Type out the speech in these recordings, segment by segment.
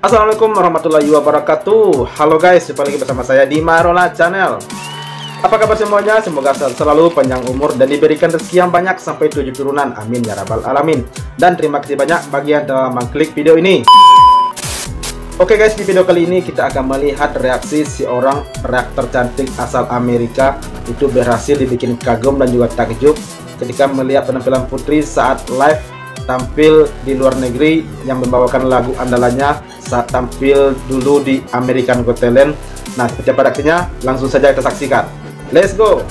Assalamualaikum warahmatullahi wabarakatuh. Halo guys, jumpa lagi bersama saya di Marola Channel. Apa kabar semuanya? Semoga selalu panjang umur dan diberikan rezeki yang banyak sampai tujuh turunan. Amin ya rabbal alamin. Dan terima kasih banyak bagi yang telah mengklik video ini. Oke guys, di video kali ini kita akan melihat reaksi si orang reaktor cantik asal Amerika. Itu berhasil dibikin kagum dan juga takjub. Ketika melihat penampilan Putri saat live tampil di luar negeri yang membawakan lagu andalannya saat tampil dulu di American Got Talent. Nah, seperti apa reaksinya? Langsung saja kita saksikan. Let's go!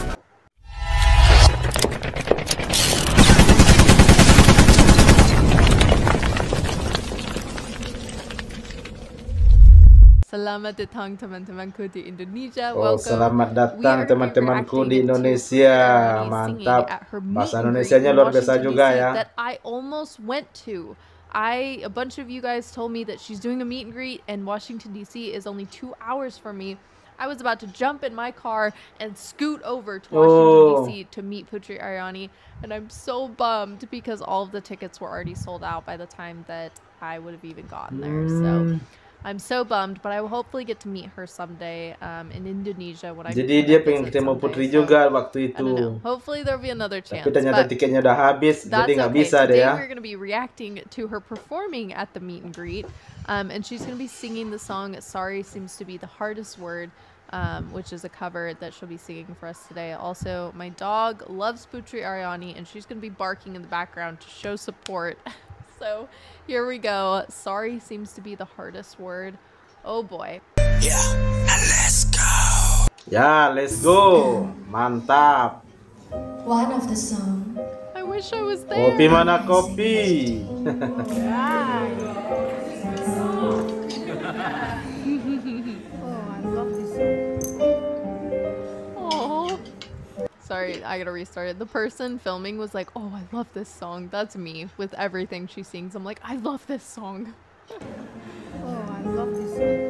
Selamat datang teman-temanku di Indonesia. Oh, selamat datang teman-temanku di Indonesia. Mantap. Bahasa Indonesianya luar biasa juga ya. That I almost went to. I a bunch of you guys told me that she's doing a meet and greet and Washington DC is only 2 hours from me. I was about to jump in my car and scoot over to Washington Oh. DC to meet Putri Ariani and I'm so bummed because all of the tickets were already sold out by the time that I would have even gotten there. Hmm. So bummed, but I will hopefully get to meet her someday um, in Indonesia when I Jadi dia pengen ketemu. Putri So, juga waktu itu. Hopefully there'll be another chance. Tapi ternyata tiketnya udah habis, jadi nggak okay. bisa deh ya. We're going to be reacting to her performing at the meet and greet, um, and she's going to be singing the song "Sorry Seems to Be the Hardest Word." Um, which is a cover that she'll be singing for us today. Also, my dog loves Putri Ariani, and she's going to be barking in the background to show support. so, here we go. Sorry seems to be the hardest word. Oh boy. Ya, let's go. Yeah, let's go. Mantap. One of the song. I wish I was there. Kopi mana kopi? Oh, Aw. Sorry, I gotta restart it. The person filming was like, "Oh, I love this song." That's me with everything she sings. I'm like, "I love this song." Oh, I love this song.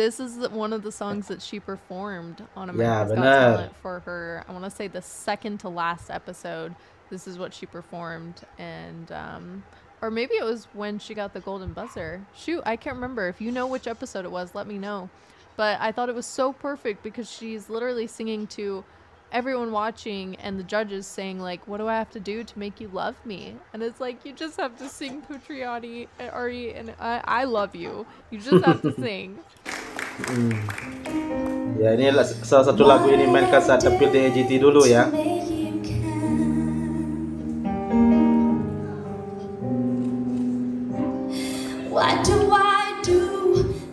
This is one of the songs that she performed on America's Got benar. Talent for her. I want to say the second to last episode. This is what she performed, and um, or maybe it was when she got the golden buzzer. Shoot, I can't remember. If you know which episode it was, let me know. But I thought it was so perfect because she's literally singing to everyone watching and the judges saying like what do i have to do to make you love me and it's like you just have to sing putriani ari and I, I love you you just have to sing Ya, ini la- salah satu lagu ini mainkan saat tampil di AGT dulu ya. To make you come. What do I do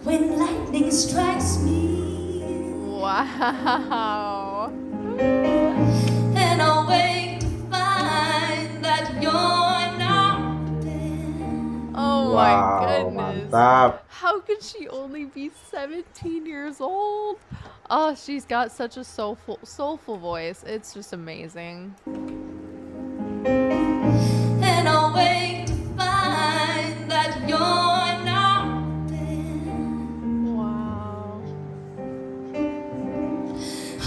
when lightning strikes me? wow goodness mantap. how could she only be 17 years old oh she's got such a soulful soulful voice it's just amazing And I wake to find that you're not there. wow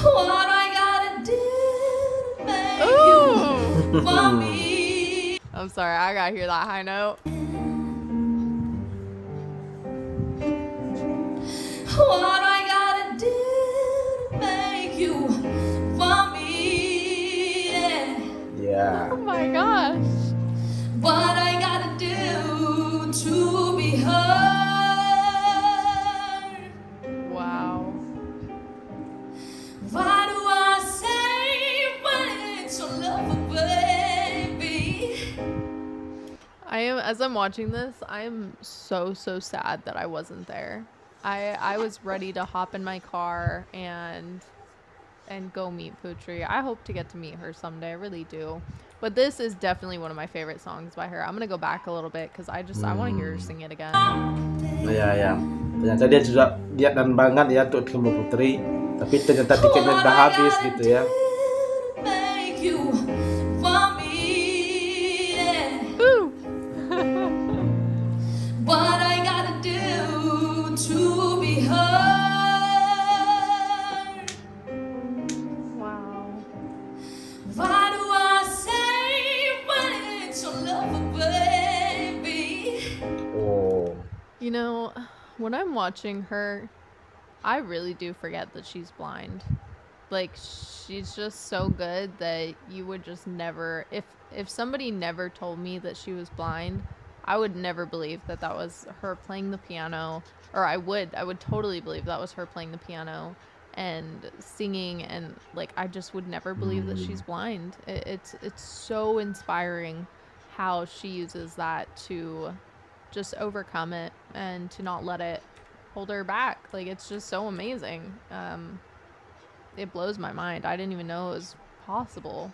What I gotta do to make Ooh. you for me? i'm sorry i gotta hear that high note What I gotta do to make you for me? Yeah. Ya. oh my gosh What I gotta do to be heard? wow What do I say when it's your love, baby? I am as I'm watching this, I am so so sad that I wasn't there. I I was ready to hop in my car and and go meet Putri. I hope to get to meet her someday. I really do. But this is definitely one of my favorite songs by her. I'm gonna go back a little bit because I just I want to hear her hmm. sing it again. Oh, ya, ya. Ternyata dia sudah giat dan banget ya untuk ketemu Putri. Tapi ternyata tiketnya udah habis gitu ya. You know, when I'm watching her, I really do forget that she's blind. Like she's just so good that you would just never if if somebody never told me that she was blind, I would never believe that that was her playing the piano or I would I would totally believe that was her playing the piano and singing and like I just would never believe that she's blind. It, it's it's so inspiring how she uses that to just overcome it and to not let it hold her back. Like it's just so amazing. Um, it blows my mind. I didn't even know it was possible.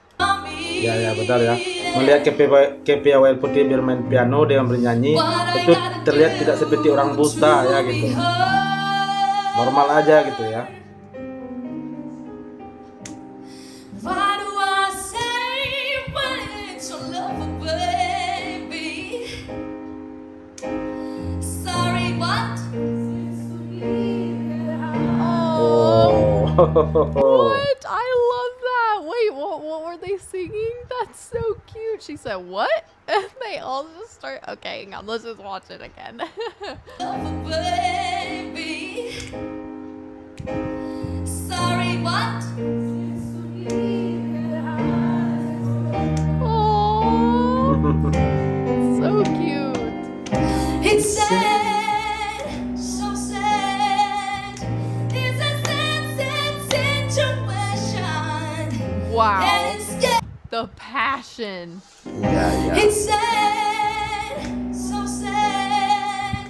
Ya ya betul ya. Melihat KPI Awal Putri bermain piano dengan bernyanyi itu terlihat tidak seperti orang buta ya gitu. Normal aja gitu ya. What? I love that. Wait, what? What were they singing? That's so cute. She said, "What?" And they all just start. Okay, hang on. Let's just watch it again. Sorry, what? Passion. Ya ya. It's sad, so sad.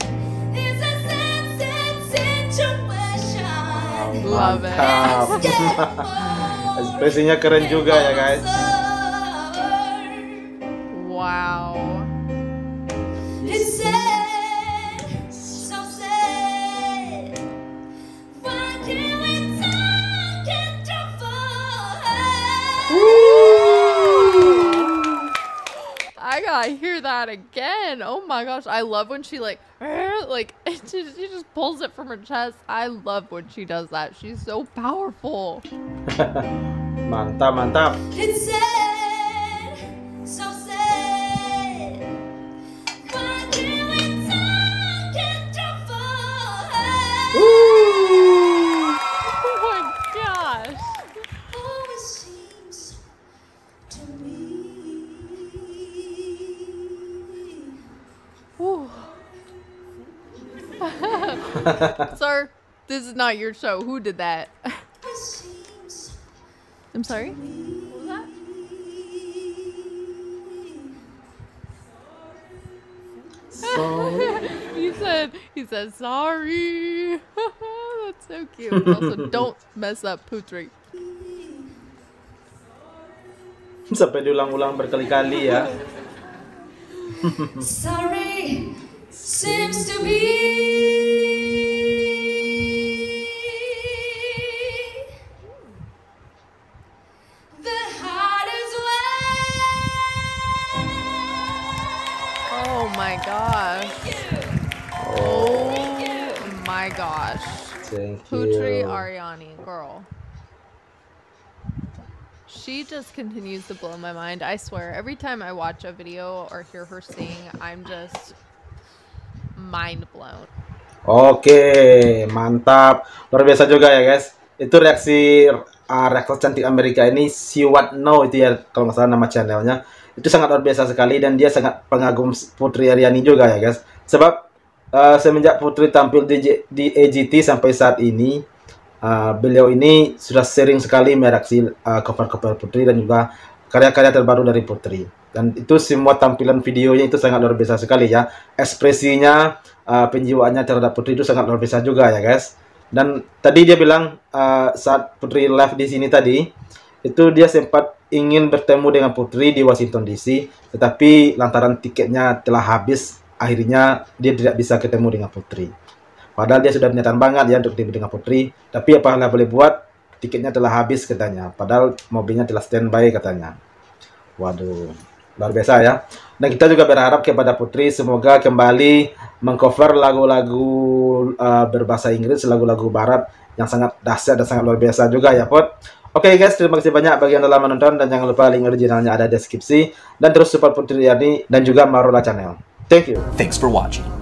It's a sad, sad situation. Love it. Mantap. Scared keren juga ya guys. I gotta hear that again. Oh my gosh, I love when she like, like just, she just pulls it from her chest. I love when she does that. She's so powerful. Mantap mantap. Not your show. Who did that? I'm sorry. What was that? So He said he said sorry. That's so cute. Also, don't mess up Putri. sampai diulang-ulang berkali-kali ya. Sorry seems to be my gosh. Oh my gosh. Thank Putri. Ariani, girl. She just continues to blow my mind. I swear, every time I watch a video or hear her sing, I'm just mind blown. Oke, mantap. Luar biasa juga ya, guys. Itu reaksi uh, reaktor cantik Amerika ini si What Know itu ya kalau nggak salah nama channelnya. Itu sangat luar biasa sekali dan dia sangat pengagum Putri Aryani juga ya, guys. Sebab uh, semenjak Putri tampil di, di AGT sampai saat ini uh, beliau ini sudah sering sekali mereaksi uh, cover-cover Putri dan juga karya-karya terbaru dari Putri. Dan itu semua tampilan videonya itu sangat luar biasa sekali ya. Ekspresinya, uh, penjiwaannya terhadap Putri itu sangat luar biasa juga ya guys. Dan tadi dia bilang uh, saat Putri live di sini tadi, itu dia sempat ingin bertemu dengan Putri di Washington DC, tetapi lantaran tiketnya telah habis, akhirnya dia tidak bisa ketemu dengan Putri. Padahal dia sudah niatan banget ya untuk ketemu dengan Putri, tapi apalah boleh buat, tiketnya telah habis katanya. Padahal mobilnya telah standby katanya. Waduh, luar biasa ya. Dan kita juga berharap kepada Putri semoga kembali mengcover lagu-lagu uh, berbahasa Inggris, lagu-lagu Barat yang sangat dahsyat dan sangat luar biasa juga ya, Pot. Oke guys, terima kasih banyak bagi yang telah menonton dan jangan lupa link originalnya ada di deskripsi dan terus support Putri Yani dan juga Marola Channel. Thank you. Thanks for watching.